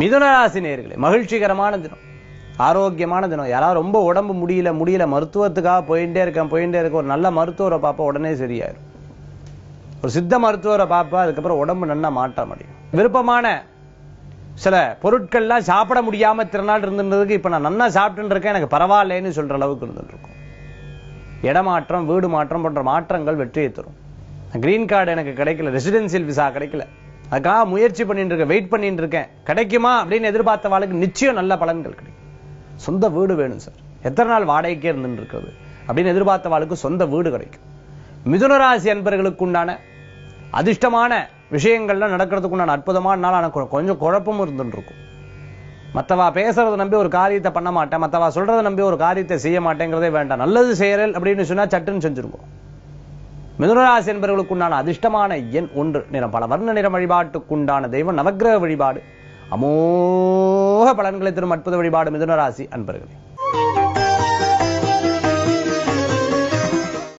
மிதுனராசி நேர்களே மகிழ்ச்சிகரமான தினம் ஆரோக்கியமான தினம். யாராவது ரொம்ப உடம்பு முடியல முடியல மருத்துவத்துக்காக போயிட்டே இருக்கேன் போயிட்டே இருக்க ஒரு நல்ல மருத்துவரை பார்ப்பா உடனே சரியாயிரும். ஒரு சித்த மருத்துவரை பார்ப்பா அதுக்கப்புறம் உடம்பு நல்லா மாற்றம் முடியும். விருப்பமான சில பொருட்கள்லாம் சாப்பிட முடியாம திருநாள் இருந்துன்றதுக்கு இப்ப நான் நல்லா சாப்பிட்டுன்னு இருக்கேன் எனக்கு பரவாயில்லைன்னு சொல்ற அளவுக்கு இருந்துட்டு இருக்கும் இடமாற்றம் வீடு மாற்றம் போன்ற மாற்றங்கள் வெற்றியை தரும். கிரீன் கார்டு எனக்கு கிடைக்கல ரெசிடென்சியல் விசா கிடைக்கல. அதுக்காக முயற்சி பண்ணிட்டு இருக்கேன் வெயிட் பண்ணிட்டு இருக்கேன் கிடைக்குமா அப்படின்னு எதிர்பார்த்த வாழ்க்கை நிச்சயம் நல்ல பலன்கள் கிடைக்கும். சொந்த வீடு வேணும் சார் எத்தனை நாள் வாடகைக்கே இருந்துட்டு இருக்கிறது அப்படின்னு எதிர்பார்த்த வாழ்க்கை சொந்த வீடு கிடைக்கும். மிதுனராசி அன்பர்களுக்கு உண்டான அதிர்ஷ்டமான விஷயங்கள்லாம் நடக்கிறதுக்கு உண்டான அற்புதமான நாள் ஆனால் கொ- கொஞ்சம் குழப்பமும் இருந்துட்டு இருக்கும் மத்தவா பேசுறத நம்பி ஒரு காரியத்தை பண்ண மாட்டேன் மற்றவா சொல்றதை நம்பி ஒரு காரியத்தை செய்ய மாட்டேங்கிறதே வேண்டாம். நல்லது செய்யறேன் அப்படின்னு சொன்னா சட்டுன்னு செஞ்சிருக்கோம் மிதுனராசி என்பவர்களுக்கு உண்டான அதிர்ஷ்டமான எண் ஒன்று. நிறம் பல வர்ண நிற வழிபாட்டுக்குண்டான தெய்வம் நவக்கிரக வழிபாடு. அமோக பலன்களை தரும் அற்புத வழிபாடு மிதுனராசி அன்பர்களே.